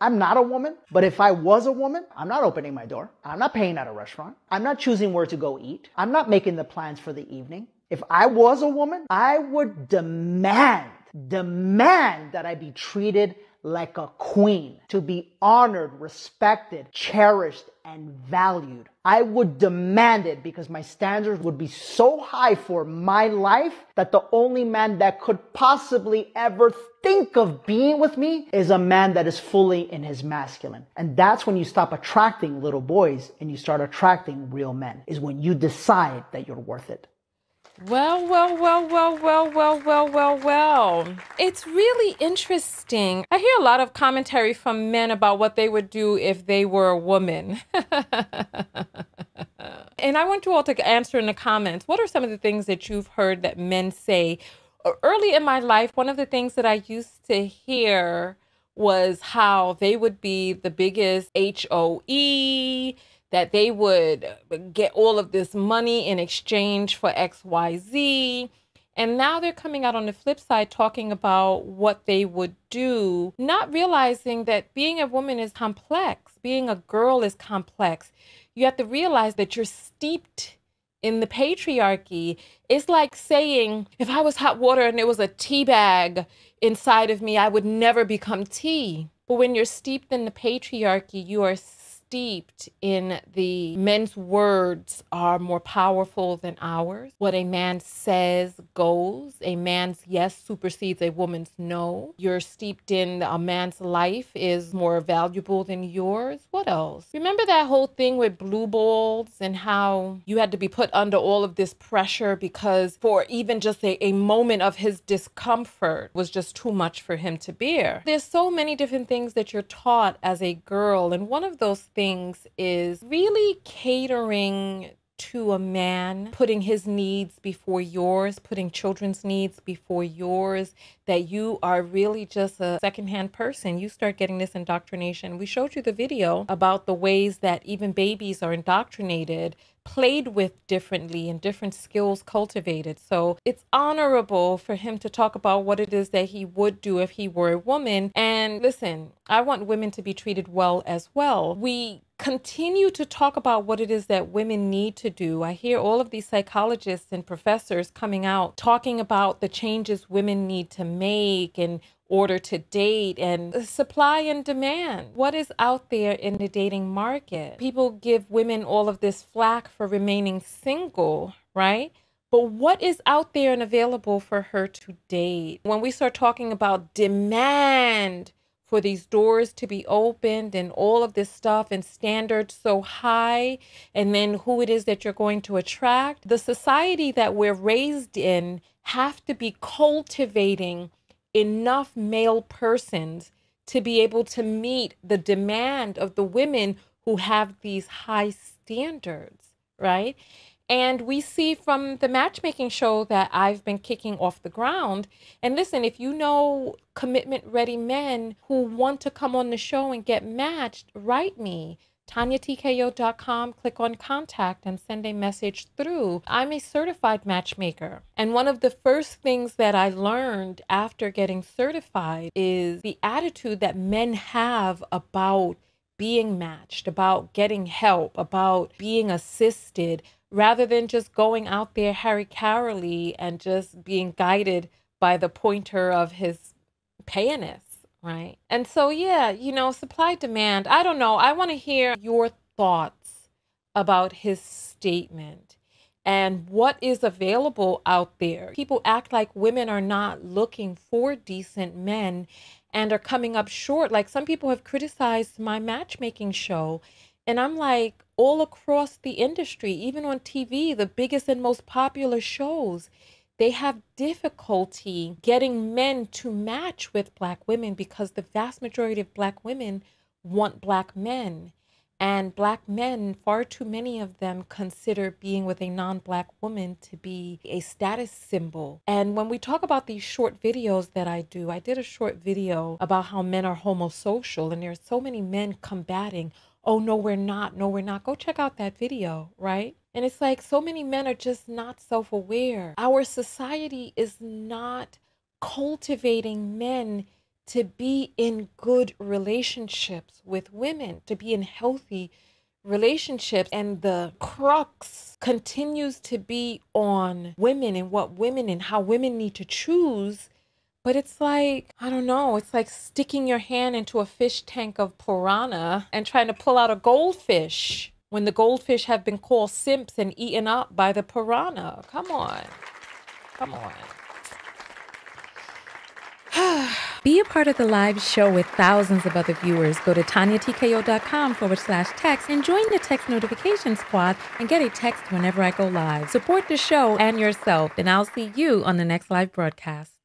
I'm not a woman, but if I was a woman, I'm not opening my door. I'm not paying at a restaurant. I'm not choosing where to go eat. I'm not making the plans for the evening. If I was a woman, I would demand, demand that I be treated like a queen, to be honored, respected, cherished, and valued. I would demand it because my standards would be so high for my life that the only man that could possibly ever think of being with me is a man that is fully in his masculine. And that's when you stop attracting little boys and you start attracting real men, is when you decide that you're worth it. Well, well, well, well, well, well, well, well, well. It's really interesting. I hear a lot of commentary from men about what they would do if they were a woman. and I want you all to answer in the comments what are some of the things that you've heard that men say? Early in my life, one of the things that I used to hear was how they would be the biggest HOE that they would get all of this money in exchange for XYZ. And now they're coming out on the flip side talking about what they would do, not realizing that being a woman is complex, being a girl is complex. You have to realize that you're steeped in the patriarchy. It's like saying, if I was hot water and there was a tea bag inside of me, I would never become tea. But when you're steeped in the patriarchy, you are steeped in the men's words are more powerful than ours. What a man says goes. A man's yes supersedes a woman's no. You're steeped in a man's life is more valuable than yours. What else? Remember that whole thing with blue balls and how you had to be put under all of this pressure because for even just a, a moment of his discomfort was just too much for him to bear. There's so many different things that you're taught as a girl, and one of those things is really catering to a man, putting his needs before yours, putting children's needs before yours, that you are really just a secondhand person. You start getting this indoctrination. We showed you the video about the ways that even babies are indoctrinated played with differently and different skills cultivated. So it's honorable for him to talk about what it is that he would do if he were a woman. And listen, I want women to be treated well as well. We continue to talk about what it is that women need to do. I hear all of these psychologists and professors coming out talking about the changes women need to make in order to date and supply and demand. What is out there in the dating market? People give women all of this flack for remaining single, right? But what is out there and available for her to date? When we start talking about demand for these doors to be opened and all of this stuff and standards so high, and then who it is that you're going to attract, the society that we're raised in have to be cultivating enough male persons to be able to meet the demand of the women who have these high standards, right? And we see from the matchmaking show that I've been kicking off the ground. And listen, if you know commitment ready men who want to come on the show and get matched, write me. TonyaTKO.com, click on contact and send a message through. I'm a certified matchmaker. And one of the first things that I learned after getting certified is the attitude that men have about being matched, about getting help, about being assisted, rather than just going out there Harry Carolly and just being guided by the pointer of his penis, right? And so, yeah, you know, supply demand. I don't know. I want to hear your thoughts about his statement and what is available out there. People act like women are not looking for decent men and are coming up short. Like some people have criticized my matchmaking show and I'm like, all across the industry, even on TV, the biggest and most popular shows, they have difficulty getting men to match with Black women because the vast majority of Black women want Black men. And Black men, far too many of them consider being with a non Black woman to be a status symbol. And when we talk about these short videos that I do, I did a short video about how men are homosocial, and there are so many men combating oh, no, we're not. No, we're not. Go check out that video, right? And it's like so many men are just not self aware. Our society is not cultivating men to be in good relationships with women, to be in healthy relationships. And the crux continues to be on women and what women and how women need to choose. But it's like, I don't know, it's like sticking your hand into a fish tank of piranha and trying to pull out a goldfish when the goldfish have been called simps and eaten up by the piranha. Come on. Come on. Be a part of the live show with thousands of other viewers. Go to TonyaTKO.com forward slash text and join the text notification squad and get a text whenever I go live. Support the show and yourself, and I'll see you on the next live broadcast.